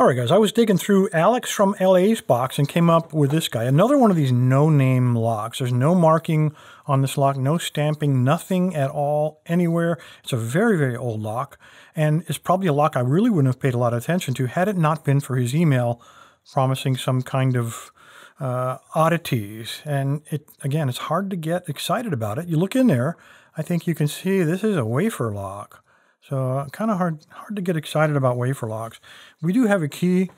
All right, guys, I was digging through Alex from LA's box and came up with this guy. Another one of these no-name locks. There's no marking on this lock, no stamping, nothing at all anywhere. It's a very, very old lock, and it's probably a lock I really wouldn't have paid a lot of attention to had it not been for his email promising some kind of uh, oddities. And it again, it's hard to get excited about it. You look in there, I think you can see this is a wafer lock. So kind of hard hard to get excited about wafer locks. We do have a key.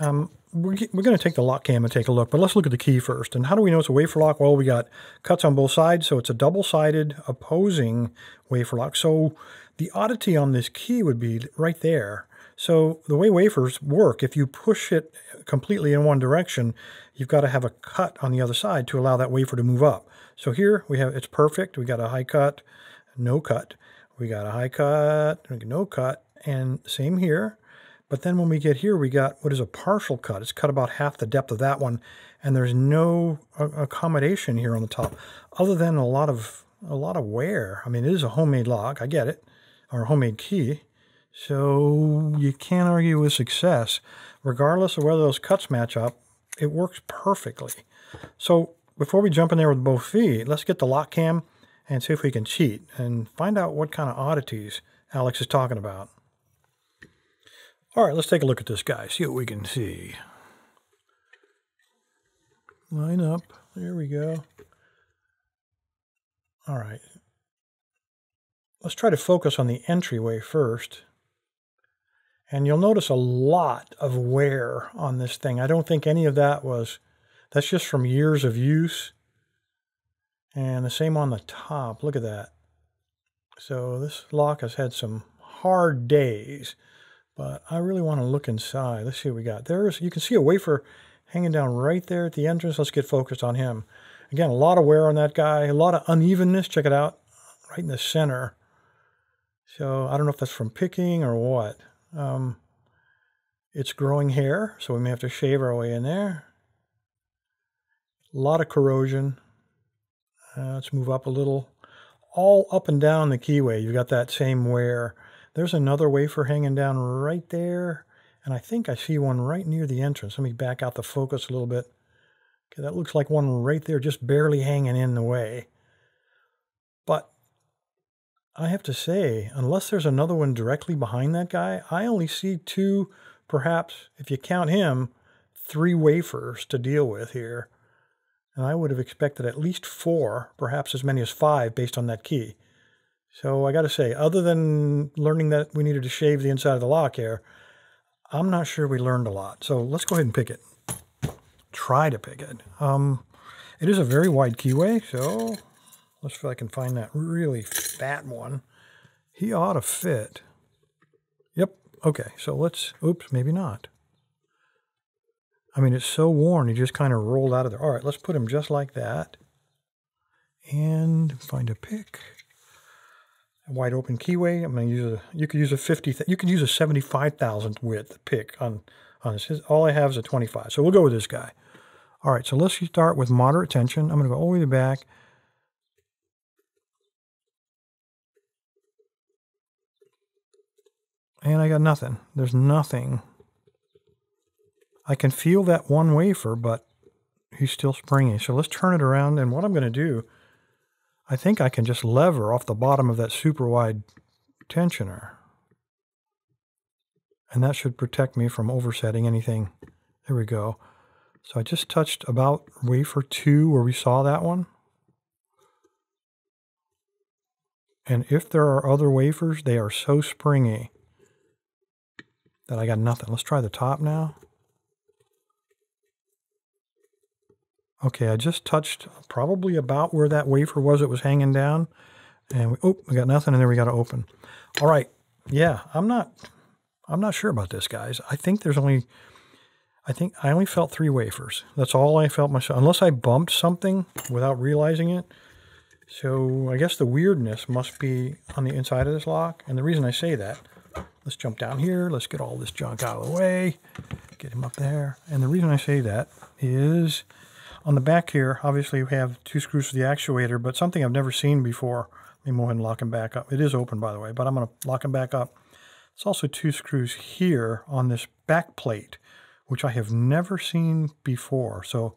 Um, we're, we're going to take the lock cam and take a look, but let's look at the key first. And how do we know it's a wafer lock? Well, we got cuts on both sides, so it's a double-sided opposing wafer lock. So the oddity on this key would be right there. So the way wafers work, if you push it completely in one direction, you've got to have a cut on the other side to allow that wafer to move up. So here we have, it's perfect. We got a high cut, no cut. We got a high cut, no cut, and same here. But then when we get here, we got what is a partial cut. It's cut about half the depth of that one, and there's no uh, accommodation here on the top, other than a lot of a lot of wear. I mean, it is a homemade lock. I get it, or homemade key. So you can't argue with success. Regardless of whether those cuts match up, it works perfectly. So before we jump in there with both feet, let's get the lock cam and see if we can cheat and find out what kind of oddities Alex is talking about. All right, let's take a look at this guy, see what we can see. Line up. There we go. All right. Let's try to focus on the entryway first. And you'll notice a lot of wear on this thing. I don't think any of that was, that's just from years of use. And the same on the top. Look at that. So this lock has had some hard days, but I really want to look inside. Let's see what we got. There's, you can see a wafer hanging down right there at the entrance. Let's get focused on him. Again, a lot of wear on that guy, a lot of unevenness. Check it out, right in the center. So I don't know if that's from picking or what. Um, it's growing hair, so we may have to shave our way in there. A lot of corrosion. Uh, let's move up a little. All up and down the keyway, you've got that same wear. There's another wafer hanging down right there. And I think I see one right near the entrance. Let me back out the focus a little bit. Okay, that looks like one right there, just barely hanging in the way. But I have to say, unless there's another one directly behind that guy, I only see two, perhaps, if you count him, three wafers to deal with here. And I would have expected at least four, perhaps as many as five, based on that key. So I got to say, other than learning that we needed to shave the inside of the lock here, I'm not sure we learned a lot. So let's go ahead and pick it. Try to pick it. Um, it is a very wide keyway, so let's see if I can find that really fat one. He ought to fit. Yep. Okay, so let's, oops, maybe not. I mean, it's so worn, he just kind of rolled out of there. All right, let's put him just like that. And find a pick. A wide open keyway. I'm going to use a, you could use a 50, you could use a 75,000 width pick on, on this. All I have is a 25. So we'll go with this guy. All right, so let's start with moderate tension. I'm going to go all the way back. And I got nothing. There's nothing I can feel that one wafer, but he's still springy. So let's turn it around. And what I'm going to do, I think I can just lever off the bottom of that super wide tensioner. And that should protect me from oversetting anything. There we go. So I just touched about wafer two where we saw that one. And if there are other wafers, they are so springy that I got nothing. Let's try the top now. Okay, I just touched probably about where that wafer was it was hanging down. And we, oh, we got nothing, and then we got to open. All right, yeah, I'm not, I'm not sure about this, guys. I think there's only, I think I only felt three wafers. That's all I felt myself, unless I bumped something without realizing it. So I guess the weirdness must be on the inside of this lock. And the reason I say that, let's jump down here. Let's get all this junk out of the way. Get him up there. And the reason I say that is on the back here, obviously we have two screws for the actuator, but something I've never seen before. Let me go ahead and lock him back up. It is open, by the way, but I'm going to lock him back up. It's also two screws here on this back plate, which I have never seen before. So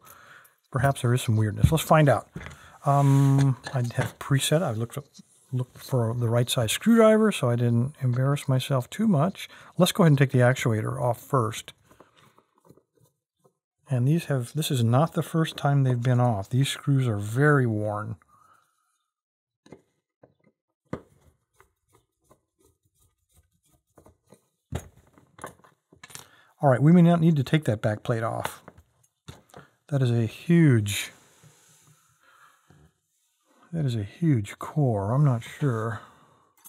perhaps there is some weirdness. Let's find out. Um, I have preset. I looked up, looked for the right size screwdriver so I didn't embarrass myself too much. Let's go ahead and take the actuator off first. And these have, this is not the first time they've been off. These screws are very worn. All right, we may not need to take that back plate off. That is a huge, that is a huge core. I'm not sure.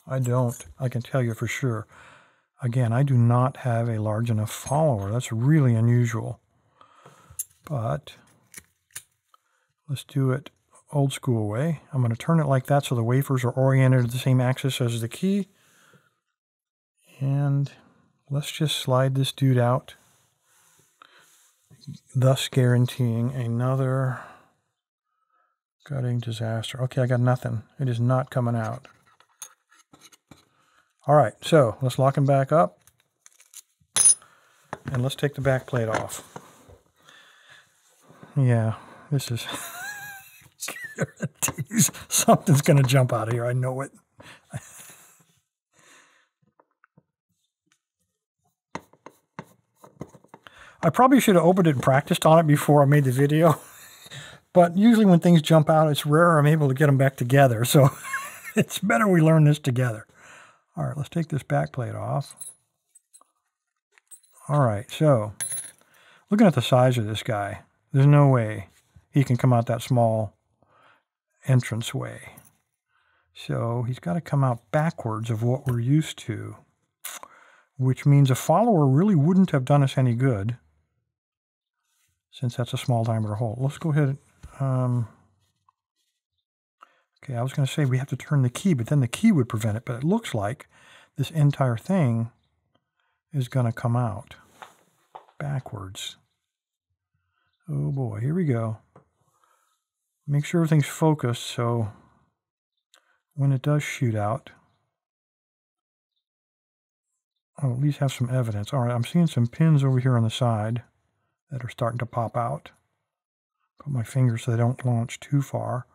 I don't. I can tell you for sure. Again, I do not have a large enough follower. That's really unusual. But let's do it old school way. I'm going to turn it like that so the wafers are oriented at the same axis as the key. And let's just slide this dude out, thus guaranteeing another gutting disaster. Okay, I got nothing. It is not coming out. All right, so let's lock him back up. And let's take the back plate off. Yeah, this is something's going to jump out of here. I know it. I probably should have opened it and practiced on it before I made the video. But usually when things jump out, it's rare I'm able to get them back together. So it's better we learn this together. All right, let's take this back plate off. All right, so looking at the size of this guy, there's no way he can come out that small entrance way. So he's got to come out backwards of what we're used to, which means a follower really wouldn't have done us any good since that's a small diameter hole. Let's go ahead. Um, okay, I was going to say we have to turn the key, but then the key would prevent it. But it looks like this entire thing is going to come out backwards. Oh boy, here we go. Make sure everything's focused so when it does shoot out, I'll at least have some evidence. All right, I'm seeing some pins over here on the side that are starting to pop out. Put my fingers so they don't launch too far.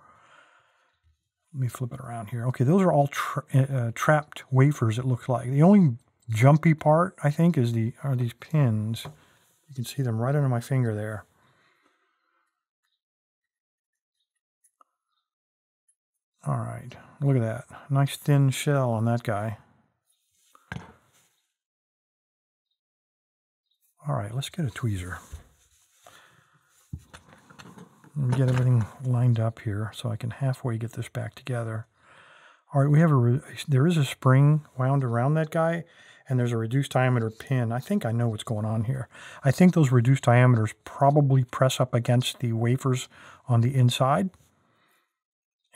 Let me flip it around here. Okay, those are all tra uh, trapped wafers, it looks like. The only jumpy part, I think, is the are these pins. You can see them right under my finger there. All right, look at that. Nice thin shell on that guy. All right, let's get a tweezer. Me get everything lined up here so I can halfway get this back together. All right, we have a, there is a spring wound around that guy and there's a reduced diameter pin. I think I know what's going on here. I think those reduced diameters probably press up against the wafers on the inside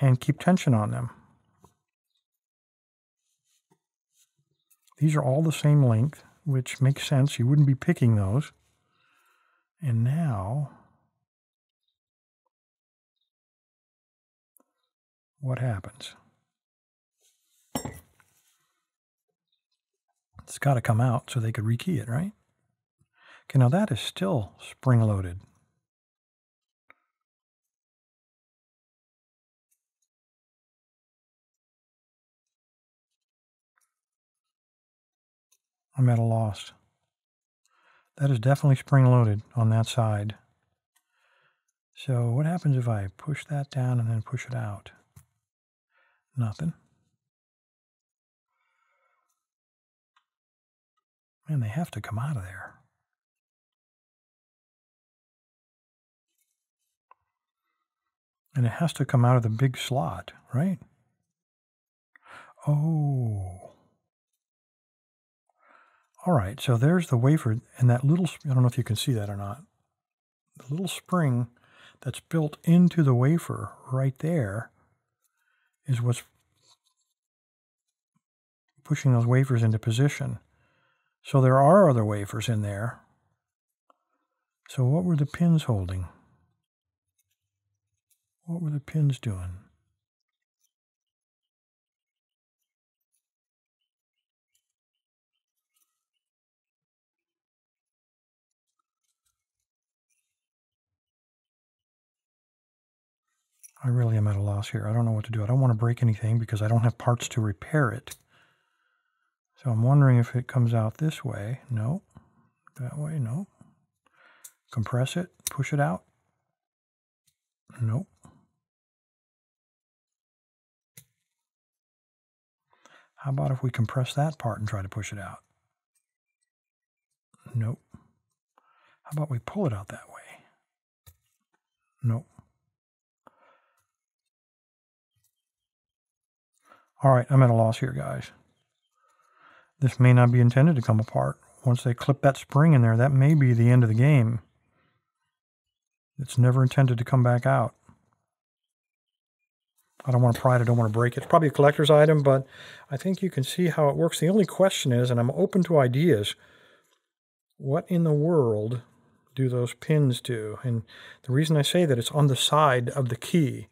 and keep tension on them. These are all the same length, which makes sense. You wouldn't be picking those. And now, what happens? It's got to come out so they could rekey it, right? Okay, now that is still spring-loaded. I'm at a loss. That is definitely spring-loaded on that side. So what happens if I push that down and then push it out? Nothing. Man, they have to come out of there. And it has to come out of the big slot, right? Oh. All right, so there's the wafer, and that little, I don't know if you can see that or not, the little spring that's built into the wafer right there is what's pushing those wafers into position. So there are other wafers in there. So what were the pins holding? What were the pins doing? I really am at a loss here. I don't know what to do. I don't want to break anything because I don't have parts to repair it. So I'm wondering if it comes out this way. No. That way, no. Compress it, push it out. Nope. How about if we compress that part and try to push it out? Nope. How about we pull it out that way? Nope. All right, I'm at a loss here, guys. This may not be intended to come apart. Once they clip that spring in there, that may be the end of the game. It's never intended to come back out. I don't want to pry it, I don't want to break it. It's probably a collector's item, but I think you can see how it works. The only question is, and I'm open to ideas, what in the world do those pins do? And the reason I say that, it's on the side of the key.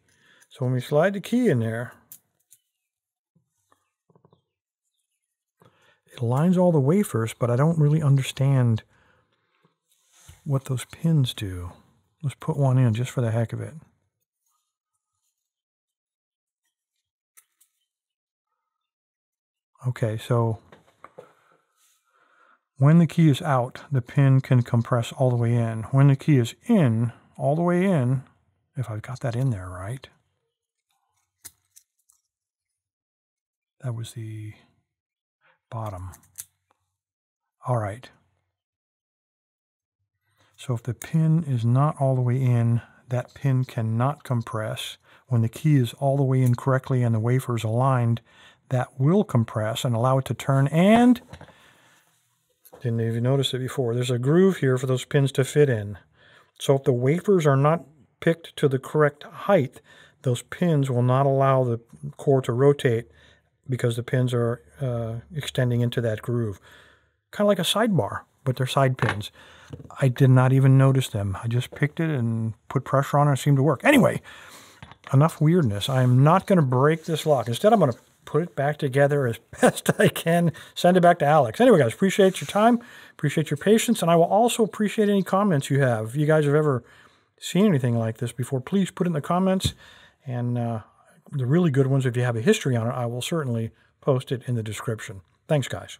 So when we slide the key in there, it aligns all the wafers, but I don't really understand what those pins do. Let's put one in just for the heck of it. Okay, so when the key is out, the pin can compress all the way in. When the key is in, all the way in, if I've got that in there right, that was the bottom. All right. So if the pin is not all the way in, that pin cannot compress. When the key is all the way in correctly and the wafer is aligned, that will compress and allow it to turn. And, didn't even notice it before, there's a groove here for those pins to fit in. So if the wafers are not picked to the correct height, those pins will not allow the core to rotate because the pins are uh, extending into that groove. Kind of like a sidebar, but they're side pins. I did not even notice them. I just picked it and put pressure on it. It seemed to work. Anyway, enough weirdness. I am not going to break this lock. Instead, I'm going to put it back together as best I can, send it back to Alex. Anyway, guys, appreciate your time, appreciate your patience, and I will also appreciate any comments you have. If you guys have ever seen anything like this before, please put in the comments. And uh, the really good ones, if you have a history on it, I will certainly post it in the description. Thanks, guys.